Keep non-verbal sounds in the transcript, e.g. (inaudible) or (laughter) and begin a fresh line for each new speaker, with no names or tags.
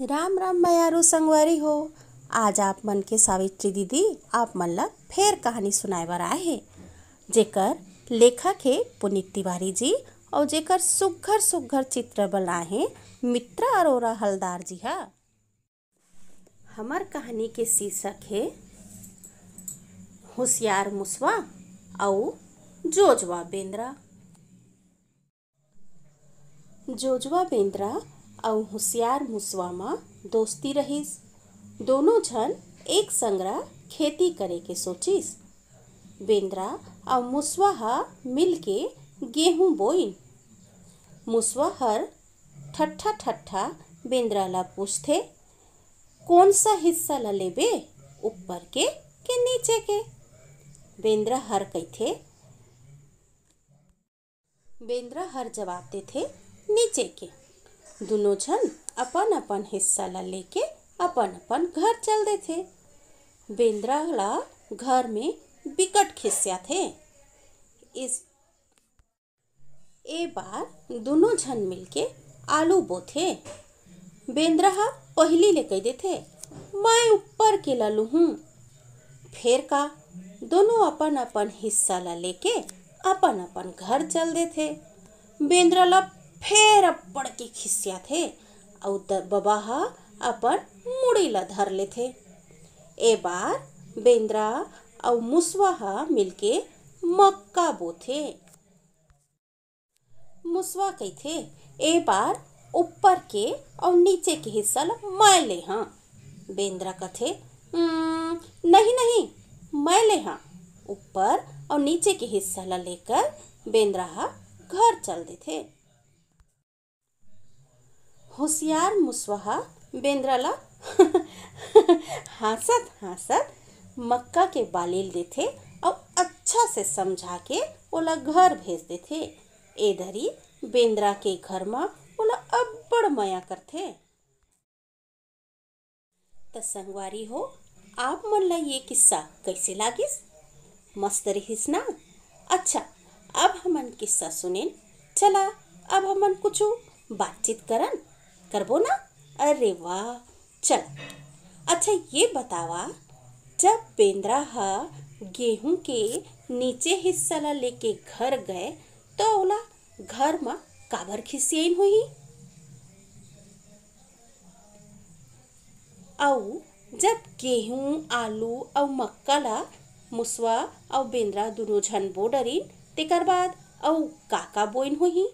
राम राम मयारू संगवारी हो। आज आप मन के सावित्री दीदी, आप मन ला फेर कहानी सुनाए बर आए हे जेकर लेखक हे पुनीत तिवारी जी, और जेकर सुघ्घर सुघ्घर चित्र बनाए हे मित्रा अरोरा हलदार जी हा। हमर कहानी के शीर्षक है, होशियार मुसवा और जोजवा बेंद्रा। जोजवा बेंद्रा और होशियार मुसवा में दोस्ती रहीस। दोनों झन एक संगरा खेती करे के सोचिस। बेंद्रा और मुसवा हा मिल के गेहूँ बोइन मुसवा हर ठट्ठा ठट्ठा बेंद्रा ला पूछथे, कौन सा हिस्सा ला लेबे, ऊपर के के नीचे के? बेंद्रा हर कइथे, बेंद्रा हर जवाब देथे, नीचे के। दोनों झन अपन अपन हिस्सा ला लेके अपन अपन घर चल देथे बेंद्रा ला घर में बिकट खिस्या थे। इस, ए बार दोनों झन मिलके आलू बोथे। बेंद्रा हा पहली ले कह देथे, मैं ऊपर के ला लूहूं फिर का, दोनों अपन अपन हिस्सा ला लेके अपन अपन घर चल देथे बेंद्रा ला फेर अब्बड़ के खिसिया थे और बबा हा अपन मुड़ी ला धर लेथे। ए बार बेंद्रा और मुसवा हा मिलके मक्का बोथे। मुसवा कहिथे ए बार ऊपर के और नीचे के हिस्सा ला मैं ले हाँ। बेंद्रा कथे नहीं नहीं, मैं ले हाँ। ऊपर और नीचे के हिस्सा ला लेकर बेंद्रा हा घर चल देथे। होशियार मुसवा बेंद्राला (laughs) हंसत हंसत मक्का के बालील देथे और अच्छा से समझा के ओला घर भेज देथे। ए धरी, बेंद्रा के घर में ओला अब्बड़ मया करथे। त संगवारी हो, आप मन ला ये किस्सा कैसे लागिस? मस्त रहिस ना? अच्छा अब हमन किस्सा सुनेन। चला, अब हमन कुछ बातचीत करन। करबो ना? अरे वाह, चल। अच्छा ये बतावा, जब बेंद्रा हा गेहूँ के नीचे हिस्सा ला लेके घर गए तो ओला घर में काबर खिसियन होही? अउ जब गेहूँ, आलू और मक्का ला मुसवा और बेंद्रा दोनों झन बो डरिन, तेकर बाद अउ काका बोइन होही?